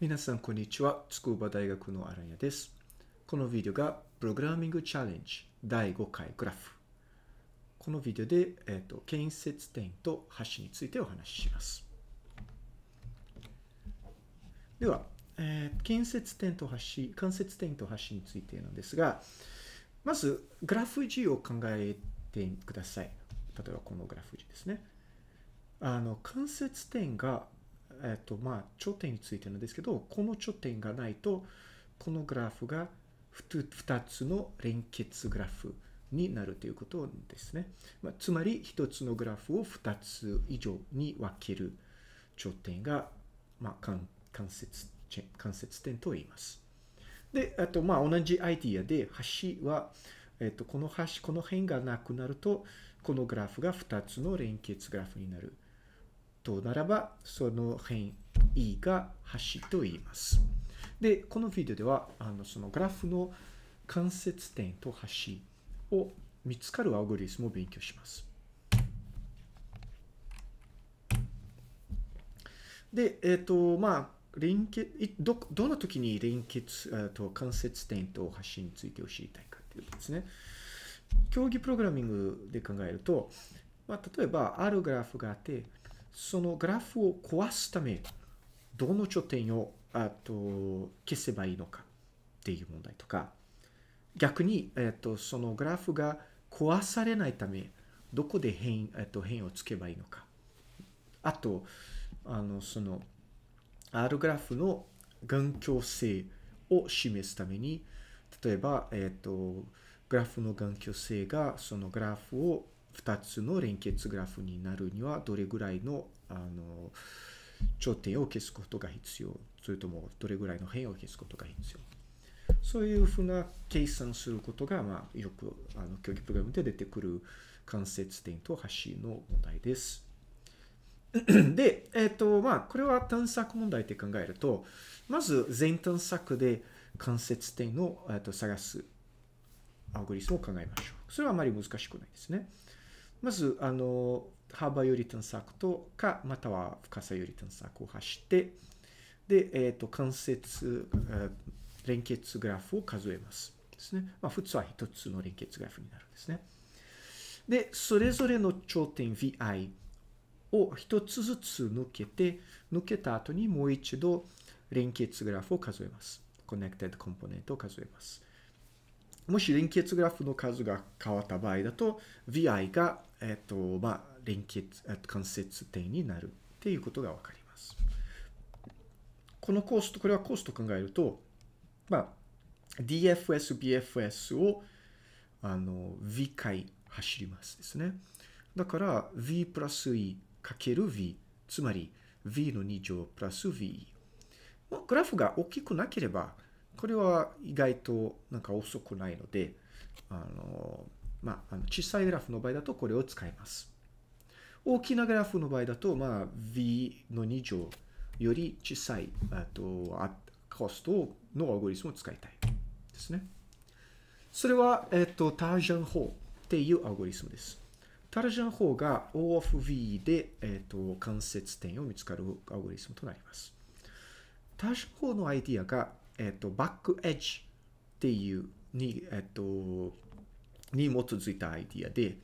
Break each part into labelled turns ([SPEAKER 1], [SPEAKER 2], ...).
[SPEAKER 1] 皆さん、こんにちは。筑波大学の荒谷です。このビデオが、プログラミングチャレンジ第5回グラフ。このビデオで、えーと、建設点と橋についてお話しします。では、えー、建設点と橋、関節点と橋についてなんですが、まず、グラフ字を考えてください。例えば、このグラフ字ですね。あの、関節点がえっ、と、まあ、頂点についてなんですけど、この頂点がないと、このグラフが2つの連結グラフになるということですね。まあ、つまり、1つのグラフを2つ以上に分ける頂点が、まあ、関関節関節点と言います。で、あと、まあ、同じアイディアで、橋は、えっ、と、この橋、この辺がなくなると、このグラフが2つの連結グラフになる。とならば、その辺 E が橋と言います。で、このビデオでは、あのそのグラフの関節点と橋を見つかるアルゴリスムを勉強します。で、えっ、ー、と、まあ、連結ど、どの時に連結と関節点と橋について知りたいかということですね、競技プログラミングで考えると、まあ、例えば、あるグラフがあって、そのグラフを壊すため、どの頂点をあと消せばいいのかっていう問題とか、逆に、えっと、そのグラフが壊されないため、どこで変,、えっと、変をつけばいいのか。あと、あの、その、R グラフの眼鏡性を示すために、例えば、えっと、グラフの眼鏡性がそのグラフを2つの連結グラフになるにはどれぐらいのあの頂点を消すことが必要それともどれぐらいの辺を消すことが必要そういうふうな計算することが、まあ、よくあの競技プログラムで出てくる関節点と橋の問題です。で、えっ、ー、と、まあ、これは探索問題って考えると、まず全探索で関節点を、えー、と探すアルゴリスムを考えましょう。それはあまり難しくないですね。まず、あの、幅より探索とか、または深さより探索を走って、で、えっ、ー、と、関節、連結グラフを数えます。ですね。まあ、普通は一つの連結グラフになるんですね。で、それぞれの頂点 vi を一つずつ抜けて、抜けた後にもう一度連結グラフを数えます。connected component を数えます。もし連結グラフの数が変わった場合だと、vi が、えっ、と、まあ、連結、関節点になるっていうことがわかります。このコースト、これはコースト考えると、まあ、DFS、BFS を、あの、v 回走りますですね。だから、v プラス e かける v、つまり v の2乗プラス v。グラフが大きくなければ、これは意外となんか遅くないので、あの、まあ、あの小さいグラフの場合だとこれを使います。大きなグラフの場合だと、まあ、v の2乗より小さい、あと、コストのアルゴリスムを使いたいですね。それは、えっと、タージャン法っていうアルゴリスムです。タージャン法が O of V で、えっと、関節点を見つかるアルゴリスムとなります。タージャン法のアイディアがえっと、 back edge っていうに、えっと、に基づいたアイディアで、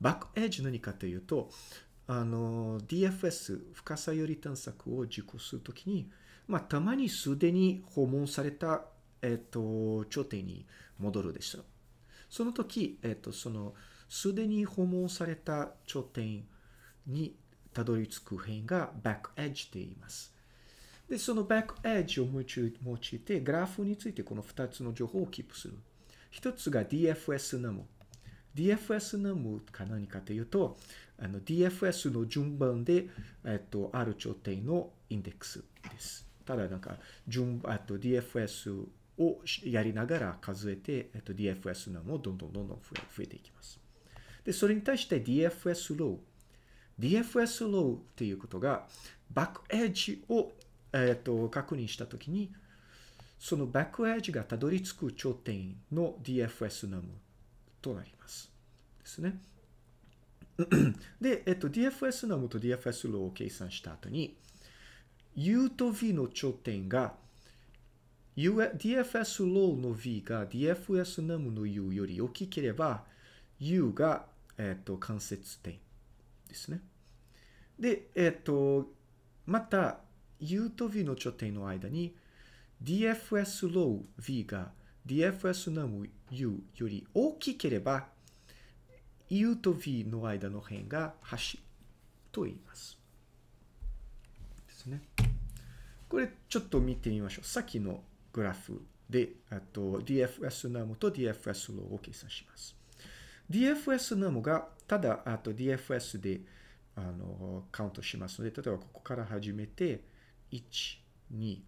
[SPEAKER 1] back edge 何かというと、あの、DFS、深さ優先探索を実行するときに、まあ、たまにすでに訪問された、えっと、頂点に戻るでしょう。その時、えっと、その、すでに訪問された頂点にたどり着く辺がバックエッジって言います。で、そのバックエッジを用いて、グラフについてこの2つの情報をキープする。一つが DFS ナム。DFS ナムか何かというと、あの DFS の順番で、えっと、ある頂点のインデックスです。ただなんか、順、あと DFS をやりながら数えて、えっと、DFS ナムをどんどんどんどん増え増えていきます。で、それに対して DFS ロー。DFS ローっていうことが、 back edge をえっ、ー、と、確認したときに、その back edge がたどり着く頂点の DFS num となります。ですね。で、えっと、DFS ナムと DFS ローを計算した後に、U と V の頂点が DFS ローの V が DFS ナムの U より大きければ U が、えっ、と関節点ですね。で、えっ、と、また U と V の頂点の間に DFS ロー V が DFS ナム U より大きければ U と V の間の辺が端と言います。ですね。これちょっと見てみましょう。さっきのグラフで、あと DFS ナムと DFS ローを計算します。DFS ナムがただあと DFS であのカウントしますので、例えばここから始めて、1、2、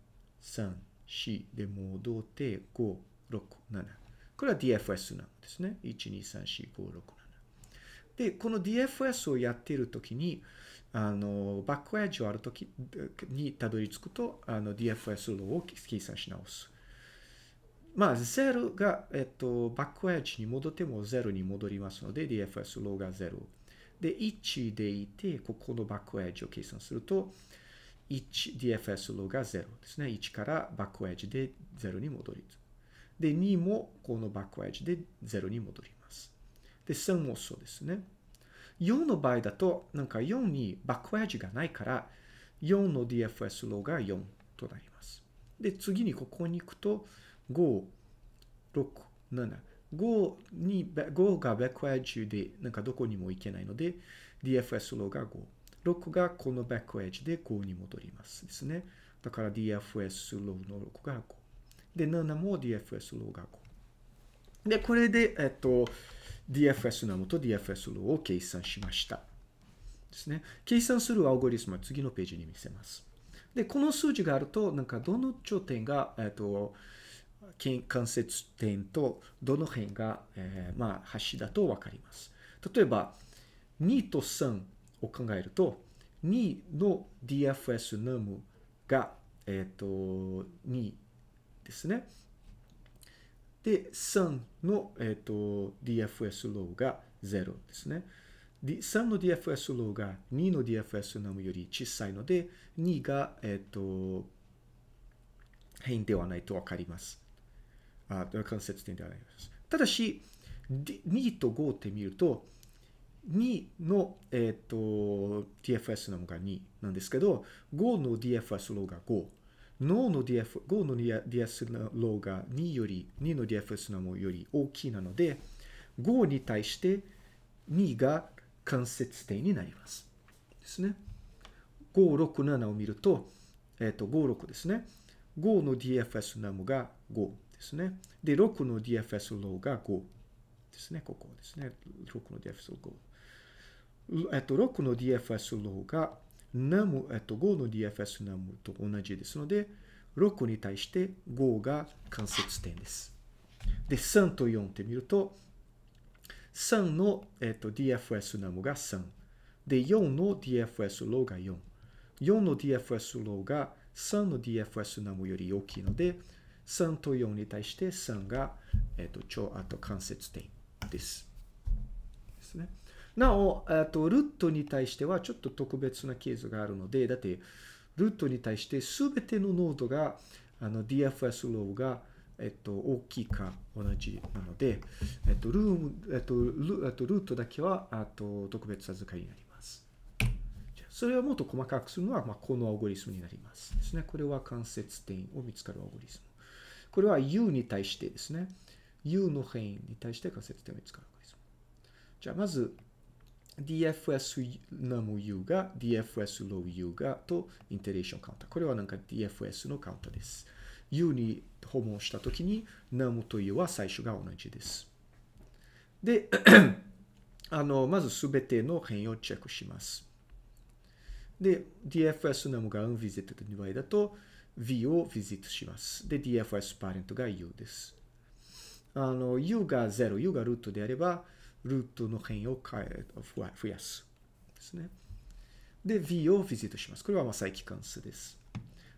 [SPEAKER 1] 3、4で戻って、5、6、7。これは DFS なんですね。1、2、3、4、5、6、7。で、この DFS をやっているときに、あの、 back edge をあるときにたどり着くと、あの、DFS ローを計算し直す。まあ、0が、えっと、 back edge に戻っても0に戻りますので、DFS ローが0。で、1でいて、ここの back edge を計算すると、1、DFS ローが0ですね。1から back edge で0に戻り。で、2もこのバックエッジで0に戻ります。で、3もそうですね。4の場合だと、なんか4にバックエッジがないから、4の DFS ローが4となります。で、次にここに行くと、5、6、7。5に、5がバックエッジで、なんかどこにも行けないので、DFS ローが5。6がこのバックエッジで5に戻りますですね。だから DFS ローの6が5。で、7も DFS ローが5。で、これで、えっと、DFS num と DFS ローを計算しました。ですね。計算するアルゴリスムは次のページに見せます。で、この数字があると、なんかどの頂点が、えっと、関節点とどの辺が、えー、まあ、橋だとわかります。例えば、2と3を考えると、2の DFS ナムが、えっ、ー、と、2ですね。で、3の、えーと、DFS ローが0ですね。3の DFS ローが2の DFS ナムより小さいので、2が、えっ、ー、と、変ではないとわかります。あ、関節点ではないです。ただし、2と5って見ると、2の、えっ、ー、と DFS ナムが2なんですけど、5の DFS ローが5。脳の DF、5の DS のローが2より、2の DFS のもより大きいなので、5に対して2が関節点になります。ですね。5、6、7を見ると、えっ、ー、と、5、6ですね。5の DFS ナムが5ですね。で、6の DFS ローが5ですね。ここですね。6の DFS low 5。えっ、と、6の DFS low が num、えっと、5の DFS ナムと同じですので、6に対して5が関節点です。で、3と4って見ると、3の、えっと、DFS ナムが3。で、4の DFS ローが4。4の DFS ローが3の DFS ナムより大きいので、3と4に対して3が、えっと、超、あと関節点です。ですね。なお、とルートに対してはちょっと特別なケースがあるので、だって、ルートに対して全てのノードが、あの、DFS low が、えっと、大きいか同じなので、えっと、ルーム、えっと、ルえっと、ルートだけは、あと、特別預かりになります。それをもっと細かくするのは、まあ、このアルゴリスムになりますですね。これは関節点を見つかるアルゴリスム。これは U に対してですね。U の変異に対して関節点を見つかるアルゴリスム。じゃあ、まず、DFS num U が DFS low U がと iteration counter。これはなんか DFS のカウンターです。U に訪問したときにナムと U は最初が同じです。で、あの、まずすべての辺をチェックします。で、DFS num が unvisited の場合だと V を visit します。で、DFS パレントが U です。あの、U が0、U がルートであれば、ルートの変異を増やす。ですね。で、V をビジットします。これはまあ再帰関数です。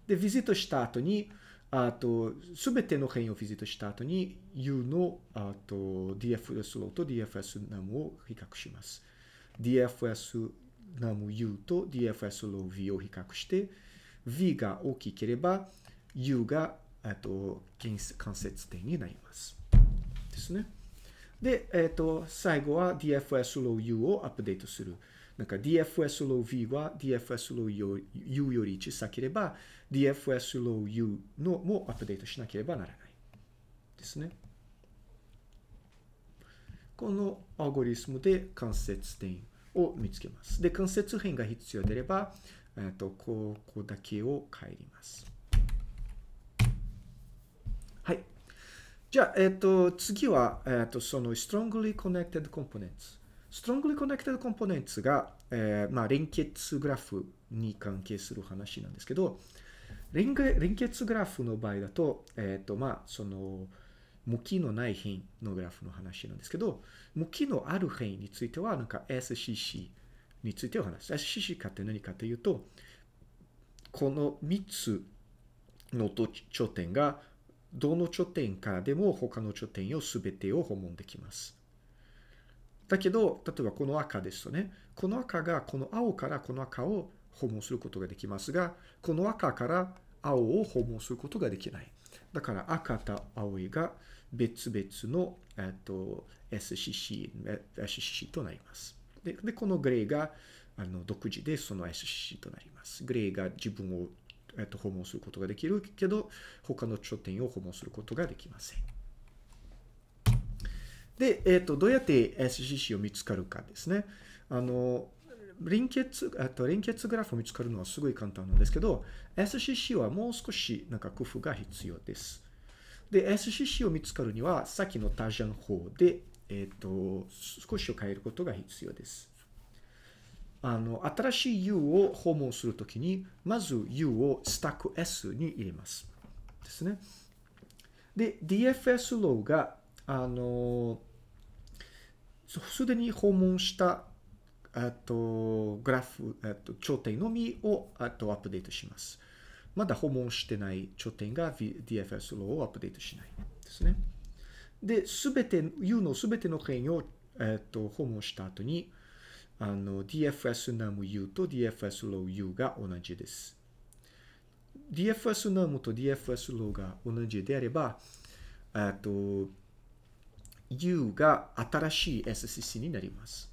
[SPEAKER 1] で、ビジットした後に、あと、すべての変をビジットした後に、U のあと DFS ローと DFS ナムを比較します。DFS ナム U と DFS ロー V を比較して、V が大きければ U がと関節点になります。ですね。で、えっ、ー、と、最後は DFS low U をアップデートする。なんか DFS low V は DFS low U より小さければ DFS low U のもアップデートしなければならない。ですね。このアゴリスムで関節点を見つけます。で、関節辺が必要であれば、えっと、ここだけを帰ります。はい。じゃあ、えっと、次は、えっと、その strongly connected components。strongly connected components が、えー、まあ、連結グラフに関係する話なんですけど、連結グラフの場合だと、えっと、まあ、その、向きのない辺のグラフの話なんですけど、向きのある辺については、なんか SCC についてお話す。SCC かって何かというと、この3つの頂点が、どの頂点からでも他の頂点を全てを訪問できます。だけど、例えばこの赤ですとね、この赤がこの青からこの赤を訪問することができますが、この赤から青を訪問することができない。だから赤と青いが別々の、えっと、SCC, SCC となります。で、でこのグレーがあの独自でその SCC となります。グレーが自分を、えっと、訪問することができるけど、他の頂点を訪問することができません。で、えっと、どうやって SCC を見つかるかですね。あの、連結、あと連結グラフを見つかるのはすごい簡単なんですけど、SCC はもう少しなんか工夫が必要です。で、SCC を見つかるには、さっきのタージャン法で、えっ、と、少しを変えることが必要です。あの、新しい U を訪問するときに、まず U をスタック S に入れます。ですね。で、DFS ローが、あの、すでに訪問したあとグラフ、あと頂点のみをあとアップデートします。まだ訪問してない頂点が DFS ローをアップデートしないですね。で、すべて、U のすべての辺を、えっと、訪問した後に、あの、DFS num U と DFS low U が同じです。DFS num と DFS ローが同じであれば、えっと、U が新しい SCC になります。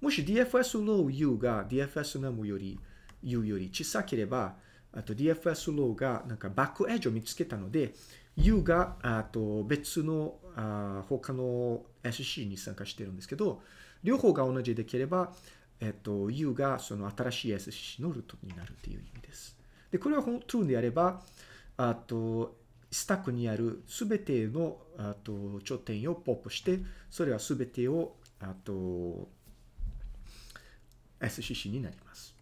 [SPEAKER 1] もし DFS ロー U が DFS ナムより U より小さければ、あと DFS ローがなんかバックエッジを見つけたので、U があと別のあ他の SC に参加してるんですけど、両方が同じできれば、えっと、U がその新しい SCC のルートになるという意味です。で、これは本当であれば、あと、スタックにあるすべてのあと頂点をポップして、それはすべてをあと SCC になります。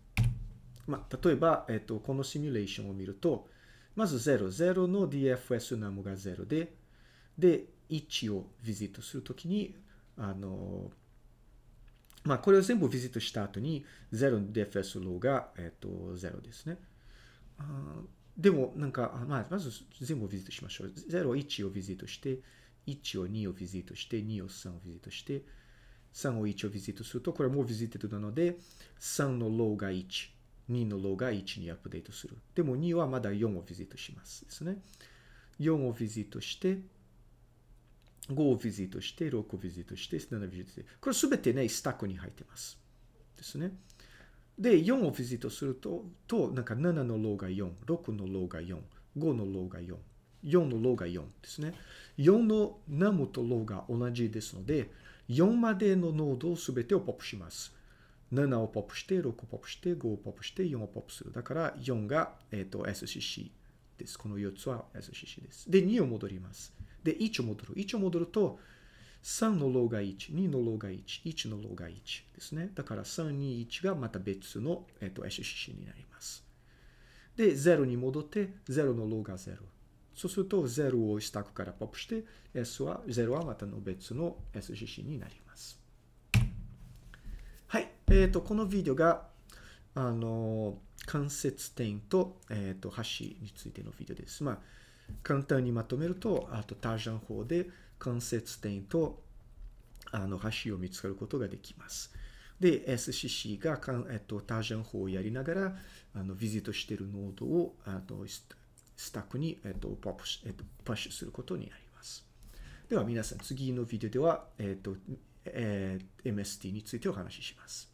[SPEAKER 1] まあ、例えば、えっと、このシミュレーションを見ると、まず0、0の DFS ナムが0で、で、1をビジットするときに、あの、まあ、これを全部ビジットした後に、0の DFS low が、えっと、0ですね。あでも、なんか、まあ、まず全部 visit しましょう。0、1を visit して、1を2を visit して、2を3を visit して、3を1を visit すると、これはもう visit なので、3の low が1。2の low が1にアップデートする。でも2はまだ4を visit しますですね。4を visit して、5を visit して、6を visit して、7を visit して。これすべてね、スタックに入ってます。ですね。で、4を visit すると、と、なんか7の low が4、6の low が4、5の low が4、4の low が4ですね。4の num と low が同じですので、4までのノードをすべてをポップします。7をポップして、6をポップして、5をポップして、4をポップする。だから4が、えーと、SCC です。この4つは SCC です。で、2を戻ります。で、1を戻る。1を戻ると、3の low が1、2の low が1、1の low が1ですね。だから3、2、1がまた別の、えーと、SCC になります。で、0に戻って、0の low が0。そうすると、0をスタックからポップして、S は、0はまたの別の SCC になります。はい。えっ、ー、と、このビデオが、あの、関節点と、えっ、ー、と、橋についてのビデオです。まあ、簡単にまとめると、あと、タージャン法で関節点と、あの、箸を見つかることができます。で、SCC がかん、えっと、タージョン法をやりながら、あの、ビジットしているノードを、あと、スタックに、えっと、ポップ、えっと、パッシュすることになります。では、皆さん、次のビデオでは、えっと、えー、MST についてお話しします。